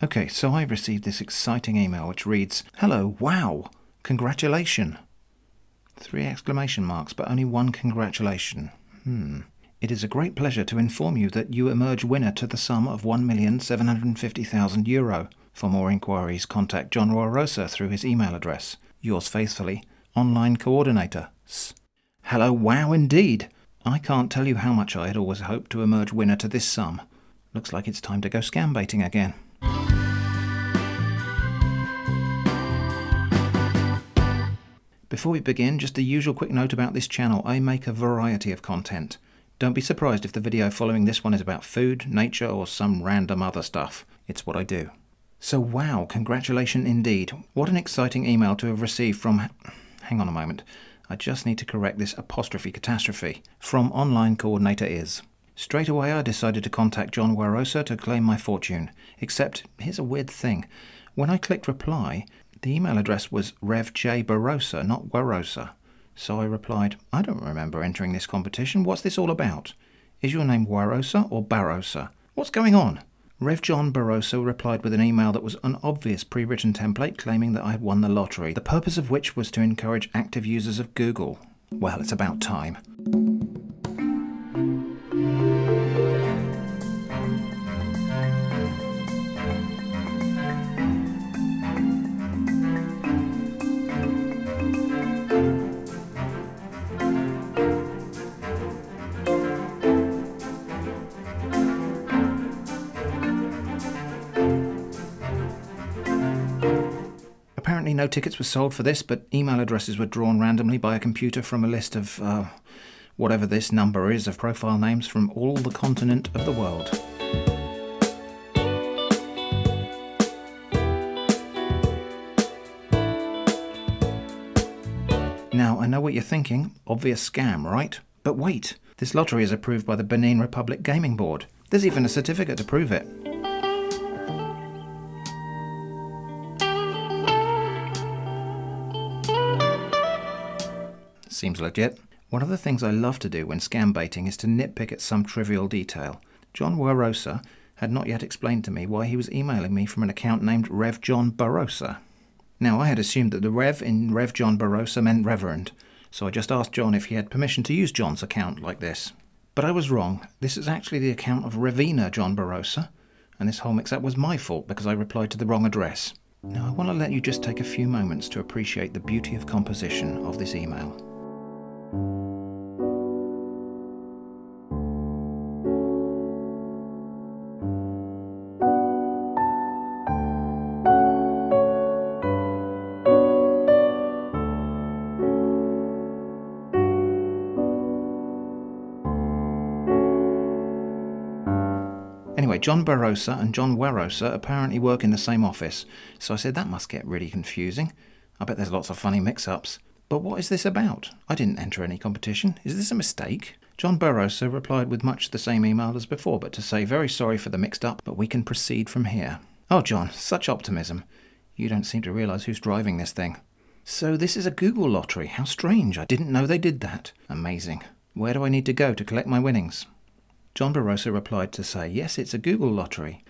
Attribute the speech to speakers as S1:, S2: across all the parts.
S1: Okay, so I received this exciting email which reads, Hello, wow, congratulation. Three exclamation marks, but only one congratulation. Hmm. It is a great pleasure to inform you that you emerge winner to the sum of 1,750,000 euro. For more inquiries, contact John Rosa through his email address. Yours faithfully, Online Coordinator. S. Hello, wow indeed. I can't tell you how much I had always hoped to emerge winner to this sum. Looks like it's time to go scam baiting again. Before we begin, just a usual quick note about this channel. I make a variety of content. Don't be surprised if the video following this one is about food, nature, or some random other stuff. It's what I do. So wow, congratulations indeed. What an exciting email to have received from... Hang on a moment. I just need to correct this apostrophe catastrophe. From online coordinator is. Straight away I decided to contact John Warosa to claim my fortune. Except, here's a weird thing. When I clicked reply, the email address was Rev J. Barosa, not Warosa. So I replied, I don't remember entering this competition. What's this all about? Is your name Warosa or Barosa? What's going on? Rev John Barosa replied with an email that was an obvious pre written template claiming that I had won the lottery, the purpose of which was to encourage active users of Google. Well, it's about time. No tickets were sold for this, but email addresses were drawn randomly by a computer from a list of, uh, whatever this number is, of profile names from all the continent of the world. Now, I know what you're thinking obvious scam, right? But wait, this lottery is approved by the Benin Republic Gaming Board. There's even a certificate to prove it. Seems legit. One of the things I love to do when scam baiting is to nitpick at some trivial detail. John Warosa had not yet explained to me why he was emailing me from an account named Rev John Barosa. Now, I had assumed that the Rev in Rev John Barosa meant Reverend, so I just asked John if he had permission to use John's account like this. But I was wrong. This is actually the account of Revina John Barosa, and this whole mix up was my fault because I replied to the wrong address. Now, I want to let you just take a few moments to appreciate the beauty of composition of this email. Anyway, John Barosa and John Warosa apparently work in the same office, so I said that must get really confusing. I bet there's lots of funny mix ups. But what is this about? I didn't enter any competition. Is this a mistake? John Barosa replied with much the same email as before, but to say very sorry for the mixed up, but we can proceed from here. Oh, John, such optimism. You don't seem to realise who's driving this thing. So this is a Google lottery. How strange. I didn't know they did that. Amazing. Where do I need to go to collect my winnings? John Barosa replied to say, Yes, it's a Google lottery.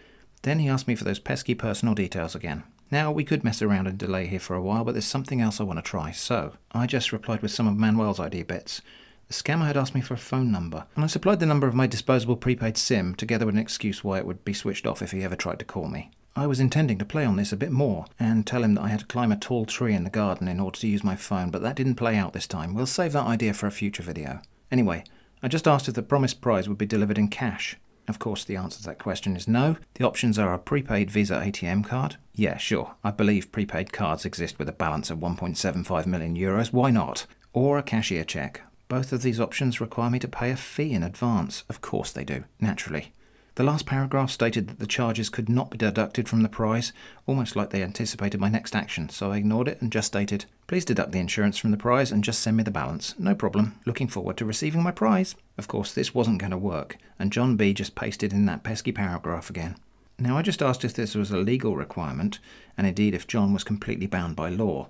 S1: Then he asked me for those pesky personal details again. Now, we could mess around and delay here for a while, but there's something else I want to try, so I just replied with some of Manuel's idea bits. The scammer had asked me for a phone number, and I supplied the number of my disposable prepaid SIM, together with an excuse why it would be switched off if he ever tried to call me. I was intending to play on this a bit more, and tell him that I had to climb a tall tree in the garden in order to use my phone, but that didn't play out this time. We'll save that idea for a future video. Anyway, I just asked if the promised prize would be delivered in cash. Of course, the answer to that question is no. The options are a prepaid Visa ATM card. Yeah, sure, I believe prepaid cards exist with a balance of 1.75 million euros. Why not? Or a cashier check. Both of these options require me to pay a fee in advance. Of course they do, naturally. The last paragraph stated that the charges could not be deducted from the prize, almost like they anticipated my next action, so I ignored it and just stated, Please deduct the insurance from the prize and just send me the balance. No problem. Looking forward to receiving my prize. Of course, this wasn't going to work, and John B just pasted in that pesky paragraph again. Now, I just asked if this was a legal requirement, and indeed if John was completely bound by law.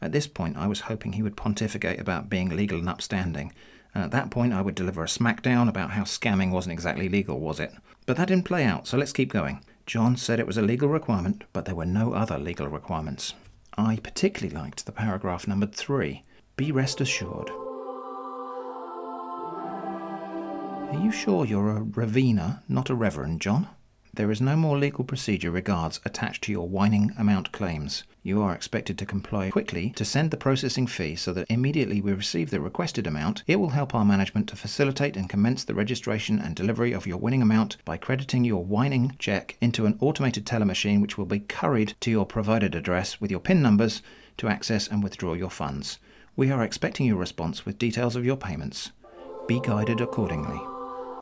S1: At this point, I was hoping he would pontificate about being legal and upstanding, and at that point, I would deliver a smackdown about how scamming wasn't exactly legal, was it? But that didn't play out, so let's keep going. John said it was a legal requirement, but there were no other legal requirements. I particularly liked the paragraph numbered three. Be rest assured. Are you sure you're a Ravina, not a Reverend, John? There is no more legal procedure regards attached to your whining amount claims. You are expected to comply quickly to send the processing fee so that immediately we receive the requested amount, it will help our management to facilitate and commence the registration and delivery of your winning amount by crediting your whining check into an automated teller machine which will be curried to your provided address with your PIN numbers to access and withdraw your funds. We are expecting your response with details of your payments. Be guided accordingly.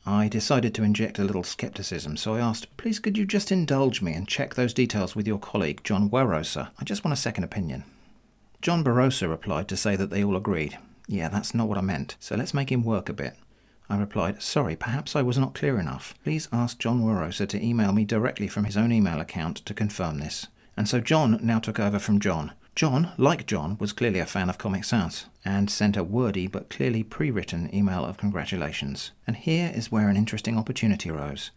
S1: I decided to inject a little skepticism, so I asked, please could you just indulge me and check those details with your colleague, John Warosa? I just want a second opinion. John Barosa replied to say that they all agreed. Yeah, that's not what I meant, so let's make him work a bit. I replied, Sorry, perhaps I was not clear enough. Please ask John Warosa to email me directly from his own email account to confirm this. And so John now took over from John. John, like John, was clearly a fan of Comic Sans and sent a wordy but clearly pre written email of congratulations. And here is where an interesting opportunity arose.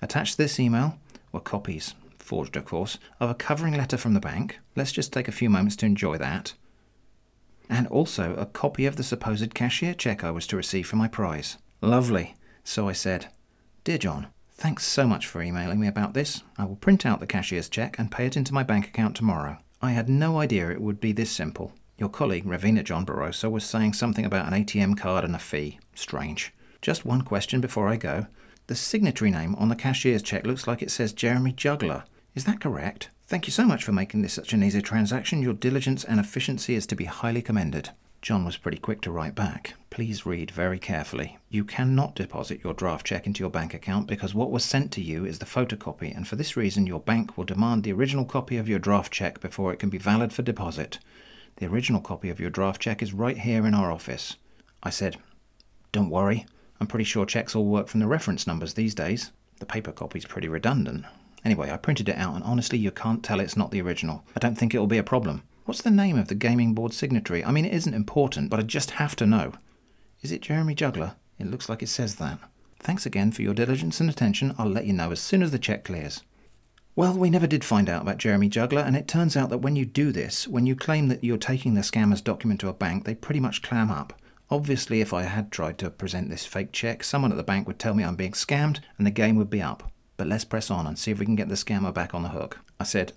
S1: Attached to this email were copies, forged of course, of a covering letter from the bank. Let's just take a few moments to enjoy that. And also a copy of the supposed cashier cheque I was to receive for my prize. Lovely. So I said, Dear John, thanks so much for emailing me about this. I will print out the cashier's cheque and pay it into my bank account tomorrow. I had no idea it would be this simple. Your colleague, Ravina John Barosa, was saying something about an ATM card and a fee. Strange. Just one question before I go. The signatory name on the cashier's cheque looks like it says Jeremy Juggler. Is that correct? Thank you so much for making this such an easy transaction. Your diligence and efficiency is to be highly commended. John was pretty quick to write back. Please read very carefully. You cannot deposit your draft check into your bank account because what was sent to you is the photocopy, and for this reason, your bank will demand the original copy of your draft check before it can be valid for deposit. The original copy of your draft check is right here in our office. I said, Don't worry. I'm pretty sure checks all work from the reference numbers these days. The paper copy's pretty redundant. Anyway, I printed it out, and honestly, you can't tell it's not the original. I don't think it'll be a problem. What's the name of the gaming board signatory? I mean, it isn't important, but I just have to know. Is it Jeremy Juggler? It looks like it says that. Thanks again for your diligence and attention. I'll let you know as soon as the check clears. Well, we never did find out about Jeremy Juggler, and it turns out that when you do this, when you claim that you're taking the scammer's document to a bank, they pretty much clam up. Obviously, if I had tried to present this fake check, someone at the bank would tell me I'm being scammed and the game would be up. But let's press on and see if we can get the scammer back on the hook. I said,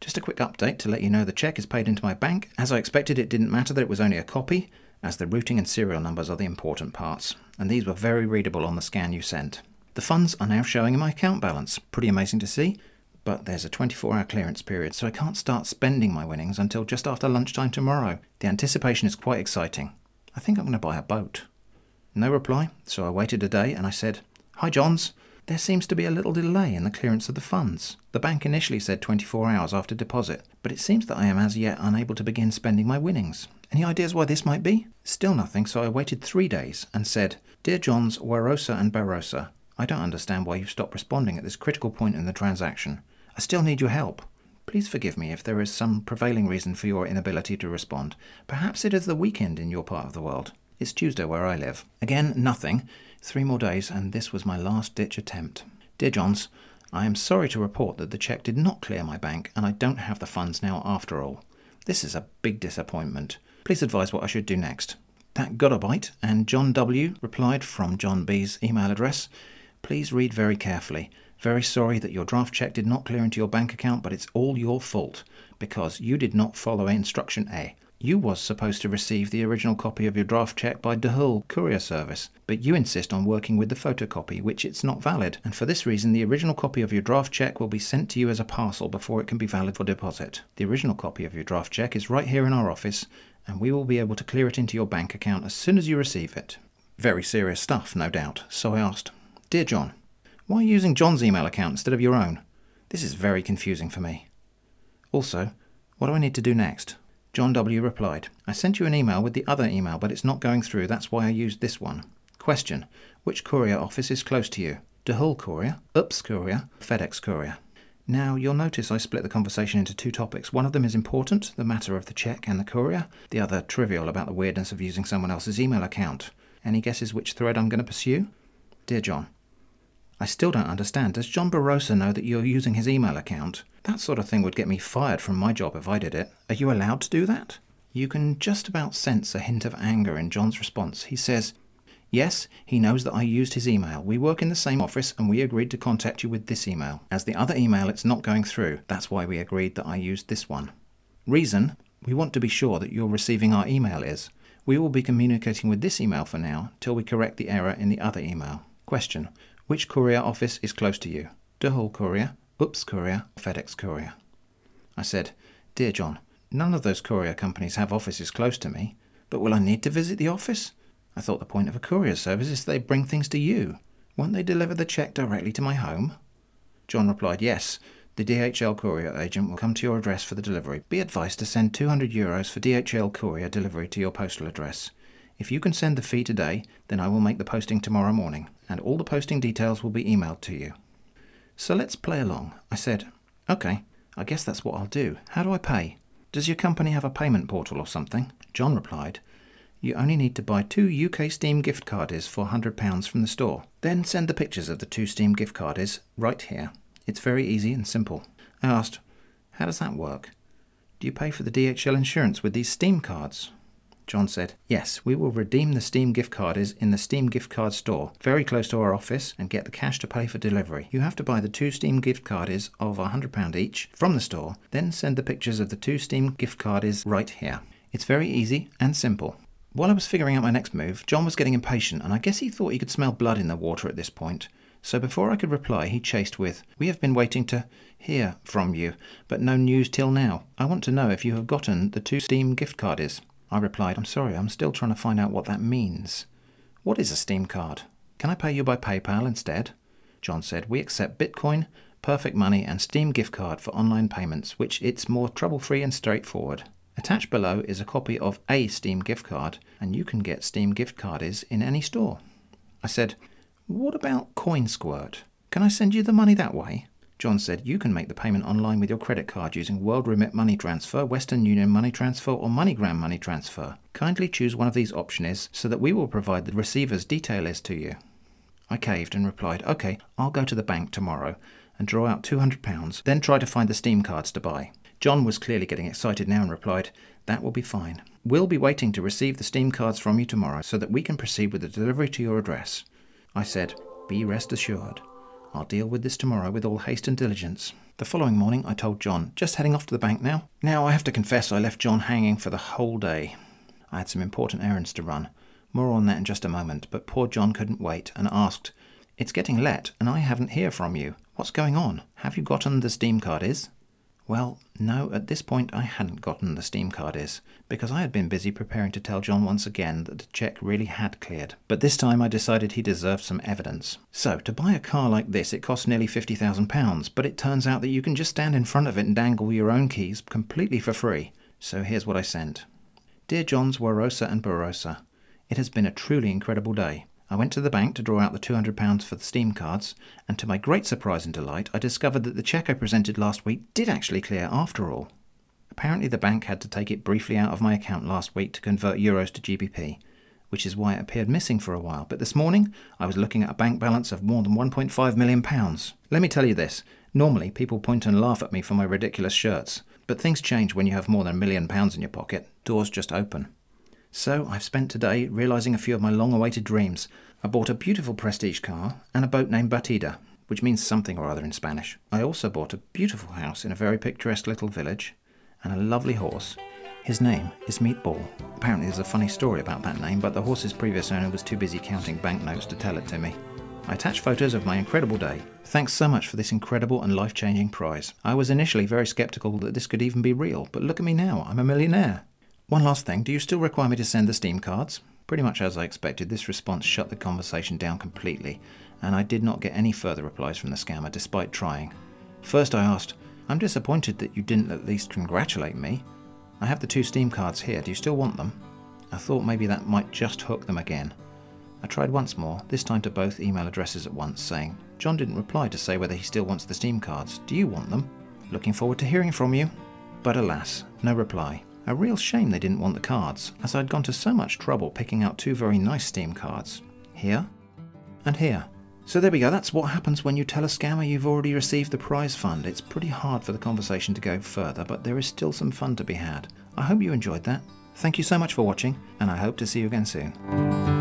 S1: just a quick update to let you know the check is paid into my bank. As I expected, it didn't matter that it was only a copy, as the routing and serial numbers are the important parts, and these were very readable on the scan you sent. The funds are now showing in my account balance. Pretty amazing to see, but there's a 24 hour clearance period, so I can't start spending my winnings until just after lunchtime tomorrow. The anticipation is quite exciting. I think I'm going to buy a boat. No reply, so I waited a day and I said, Hi, Johns. There seems to be a little delay in the clearance of the funds. The bank initially said 24 hours after deposit, but it seems that I am as yet unable to begin spending my winnings. Any ideas why this might be? Still nothing, so I waited three days and said, Dear Johns, Warosa and Barosa, I don't understand why you've stopped responding at this critical point in the transaction. I still need your help. Please forgive me if there is some prevailing reason for your inability to respond. Perhaps it is the weekend in your part of the world. It's Tuesday where I live. Again, nothing. Three more days, and this was my last ditch attempt. Dear Johns, I am sorry to report that the cheque did not clear my bank, and I don't have the funds now after all. This is a big disappointment. Please advise what I should do next. That got a bite, and John W. replied from John B.'s email address. Please read very carefully. Very sorry that your draft cheque did not clear into your bank account, but it's all your fault because you did not follow instruction A. You was supposed to receive the original copy of your draft check by DHL Courier Service, but you insist on working with the photocopy, which it's not valid, and for this reason the original copy of your draft check will be sent to you as a parcel before it can be valid for deposit. The original copy of your draft check is right here in our office, and we will be able to clear it into your bank account as soon as you receive it. Very serious stuff, no doubt, so I asked, Dear John, why using John's email account instead of your own? This is very confusing for me. Also, what do I need to do next? John W. replied, I sent you an email with the other email, but it's not going through. That's why I used this one. Question Which courier office is close to you? DHL Courier, UPS Courier, FedEx Courier. Now, you'll notice I split the conversation into two topics. One of them is important, the matter of the check and the courier. The other, trivial, about the weirdness of using someone else's email account. Any guesses which thread I'm going to pursue? Dear John, I still don't understand. Does John Barosa know that you're using his email account? That sort of thing would get me fired from my job if I did it. Are you allowed to do that? You can just about sense a hint of anger in John's response. He says, Yes, he knows that I used his email. We work in the same office and we agreed to contact you with this email. As the other email it's not going through, that's why we agreed that I used this one. Reason, we want to be sure that you're receiving our email is. We will be communicating with this email for now till we correct the error in the other email. Question, which courier office is close to you? De Courier, Oops Courier, FedEx Courier. I said, Dear John, none of those courier companies have offices close to me, but will I need to visit the office? I thought the point of a courier service is they bring things to you. Won't they deliver the check directly to my home? John replied, Yes, the DHL courier agent will come to your address for the delivery. Be advised to send 200 euros for DHL courier delivery to your postal address. If you can send the fee today, then I will make the posting tomorrow morning, and all the posting details will be emailed to you. So let's play along. I said, OK, I guess that's what I'll do. How do I pay? Does your company have a payment portal or something? John replied, you only need to buy two UK Steam gift cards for £100 from the store. Then send the pictures of the two Steam gift cards right here. It's very easy and simple. I asked, How does that work? Do you pay for the DHL insurance with these Steam cards? John said, Yes, we will redeem the Steam gift cards in the Steam gift card store, very close to our office, and get the cash to pay for delivery. You have to buy the two Steam gift cards of £100 each from the store, then send the pictures of the two Steam gift cards right here. It's very easy and simple. While I was figuring out my next move, John was getting impatient, and I guess he thought he could smell blood in the water at this point. So before I could reply, he chased with, We have been waiting to hear from you, but no news till now. I want to know if you have gotten the two Steam gift cards. I replied, I'm sorry, I'm still trying to find out what that means. What is a Steam card? Can I pay you by PayPal instead? John said, We accept Bitcoin, Perfect Money, and Steam gift card for online payments, which it's more trouble free and straightforward. Attached below is a copy of a Steam gift card, and you can get Steam gift cards in any store. I said, What about CoinSquirt? Can I send you the money that way? John said, You can make the payment online with your credit card using World Remit Money Transfer, Western Union Money Transfer, or MoneyGram Money Transfer. Kindly choose one of these options so that we will provide the receiver's detail list to you. I caved and replied, OK, I'll go to the bank tomorrow and draw out £200, then try to find the Steam cards to buy. John was clearly getting excited now and replied, That will be fine. We'll be waiting to receive the Steam cards from you tomorrow so that we can proceed with the delivery to your address. I said, Be rest assured. I'll deal with this tomorrow with all haste and diligence. The following morning, I told John, just heading off to the bank now. Now, I have to confess, I left John hanging for the whole day. I had some important errands to run. More on that in just a moment, but poor John couldn't wait and asked, It's getting let, and I haven't hear from you. What's going on? Have you gotten the Steam card is? Well, no, at this point I hadn't gotten the Steam card is, because I had been busy preparing to tell John once again that the cheque really had cleared. But this time I decided he deserved some evidence. So, to buy a car like this it costs nearly £50,000, but it turns out that you can just stand in front of it and dangle your own keys completely for free. So here's what I sent. Dear Johns, Warosa and Barosa, it has been a truly incredible day. I went to the bank to draw out the £200 for the Steam cards, and to my great surprise and delight, I discovered that the cheque I presented last week did actually clear after all. Apparently, the bank had to take it briefly out of my account last week to convert euros to GBP, which is why it appeared missing for a while. But this morning, I was looking at a bank balance of more than £1.5 million. Let me tell you this normally, people point and laugh at me for my ridiculous shirts, but things change when you have more than a million pounds in your pocket. Doors just open. So I've spent today realising a few of my long awaited dreams. I bought a beautiful prestige car and a boat named Batida, which means something or other in Spanish. I also bought a beautiful house in a very picturesque little village and a lovely horse. His name is Meatball. Apparently, there's a funny story about that name, but the horse's previous owner was too busy counting banknotes to tell it to me. I attached photos of my incredible day. Thanks so much for this incredible and life changing prize. I was initially very skeptical that this could even be real, but look at me now, I'm a millionaire. One last thing, do you still require me to send the Steam cards? Pretty much as I expected, this response shut the conversation down completely, and I did not get any further replies from the scammer despite trying. First I asked, I'm disappointed that you didn't at least congratulate me. I have the two Steam cards here, do you still want them? I thought maybe that might just hook them again. I tried once more, this time to both email addresses at once, saying, John didn't reply to say whether he still wants the Steam cards. Do you want them? Looking forward to hearing from you. But alas, no reply. A real shame they didn't want the cards, as I'd gone to so much trouble picking out two very nice Steam cards. Here and here. So there we go, that's what happens when you tell a scammer you've already received the prize fund. It's pretty hard for the conversation to go further, but there is still some fun to be had. I hope you enjoyed that. Thank you so much for watching, and I hope to see you again soon.